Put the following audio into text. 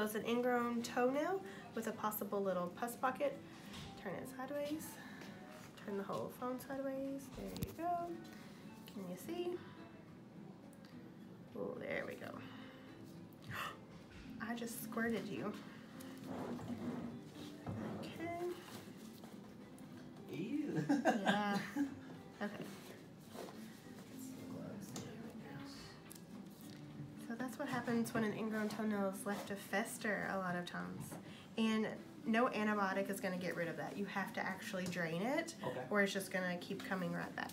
So it's an ingrown toenail with a possible little pus pocket. Turn it sideways. Turn the whole phone sideways. There you go. Can you see? Oh, there we go. I just squirted you. Okay. Ew. Yeah. Okay. Happens when an ingrown toenail is left to fester a lot of times. And no antibiotic is going to get rid of that. You have to actually drain it Okay. or it's just going to keep coming right back.